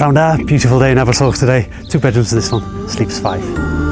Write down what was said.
Found a beautiful day in Abersoch today. Two bedrooms in this one, sleeps five.